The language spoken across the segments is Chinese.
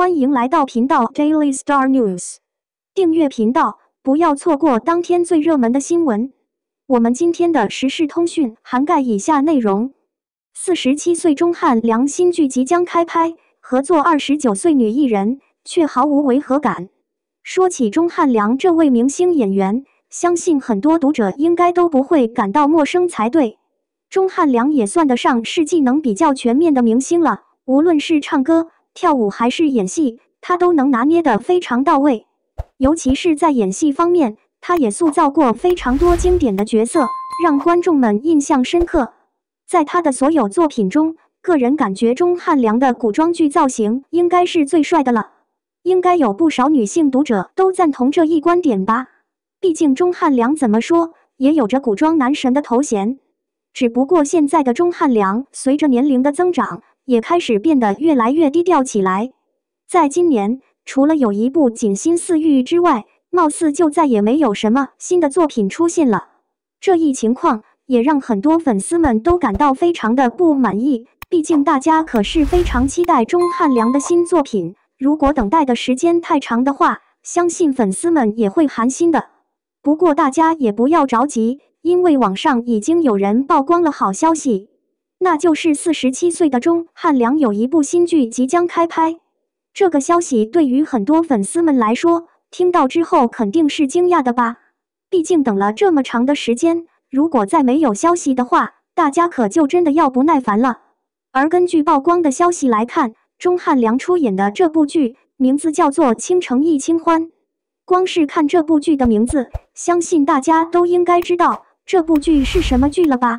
欢迎来到频道 Daily Star News，订阅频道，不要错过当天最热门的新闻。我们今天的时事通讯涵盖以下内容：四十七岁钟汉良新剧即将开拍，合作二十九岁女艺人却毫无违和感。说起钟汉良这位明星演员，相信很多读者应该都不会感到陌生才对。钟汉良也算得上是技能比较全面的明星了，无论是唱歌。跳舞还是演戏，他都能拿捏得非常到位。尤其是在演戏方面，他也塑造过非常多经典的角色，让观众们印象深刻。在他的所有作品中，个人感觉钟汉良的古装剧造型应该是最帅的了。应该有不少女性读者都赞同这一观点吧？毕竟钟汉良怎么说也有着古装男神的头衔。只不过现在的钟汉良随着年龄的增长。也开始变得越来越低调起来。在今年，除了有一部《锦心似玉》之外，貌似就再也没有什么新的作品出现了。这一情况也让很多粉丝们都感到非常的不满意。毕竟大家可是非常期待钟汉良的新作品，如果等待的时间太长的话，相信粉丝们也会寒心的。不过大家也不要着急，因为网上已经有人曝光了好消息。那就是四十七岁的钟汉良有一部新剧即将开拍，这个消息对于很多粉丝们来说，听到之后肯定是惊讶的吧？毕竟等了这么长的时间，如果再没有消息的话，大家可就真的要不耐烦了。而根据曝光的消息来看，钟汉良出演的这部剧名字叫做《倾城忆清欢》。光是看这部剧的名字，相信大家都应该知道这部剧是什么剧了吧？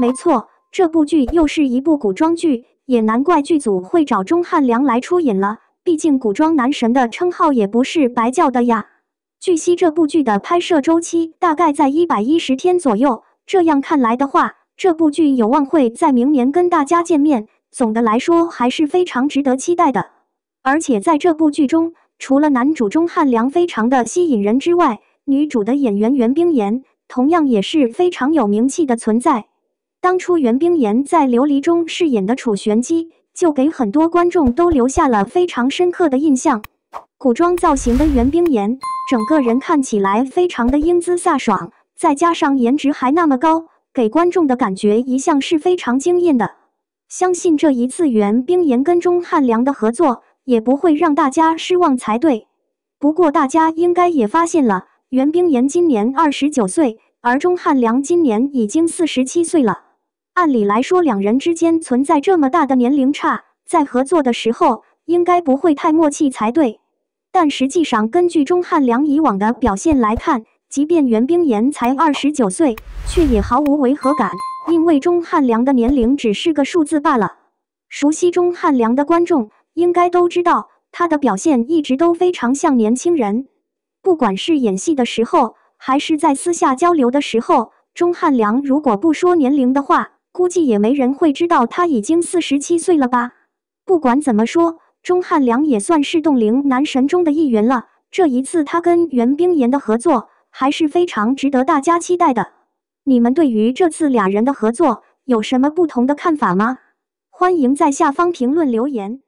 没错。这部剧又是一部古装剧，也难怪剧组会找钟汉良来出演了。毕竟古装男神的称号也不是白叫的呀。据悉，这部剧的拍摄周期大概在一百一十天左右。这样看来的话，这部剧有望会在明年跟大家见面。总的来说，还是非常值得期待的。而且在这部剧中，除了男主钟汉良非常的吸引人之外，女主的演员袁冰妍同样也是非常有名气的存在。当初袁冰妍在《琉璃》中饰演的楚玄机，就给很多观众都留下了非常深刻的印象。古装造型的袁冰妍，整个人看起来非常的英姿飒爽，再加上颜值还那么高，给观众的感觉一向是非常惊艳的。相信这一次袁冰妍跟钟汉良的合作，也不会让大家失望才对。不过大家应该也发现了，袁冰妍今年二十九岁，而钟汉良今年已经四十七岁了。按理来说，两人之间存在这么大的年龄差，在合作的时候应该不会太默契才对。但实际上，根据钟汉良以往的表现来看，即便袁冰妍才二十九岁，却也毫无违和感，因为钟汉良的年龄只是个数字罢了。熟悉钟汉良的观众应该都知道，他的表现一直都非常像年轻人，不管是演戏的时候，还是在私下交流的时候，钟汉良如果不说年龄的话。估计也没人会知道他已经四十七岁了吧。不管怎么说，钟汉良也算是冻龄男神中的一员了。这一次他跟袁冰妍的合作还是非常值得大家期待的。你们对于这次俩人的合作有什么不同的看法吗？欢迎在下方评论留言。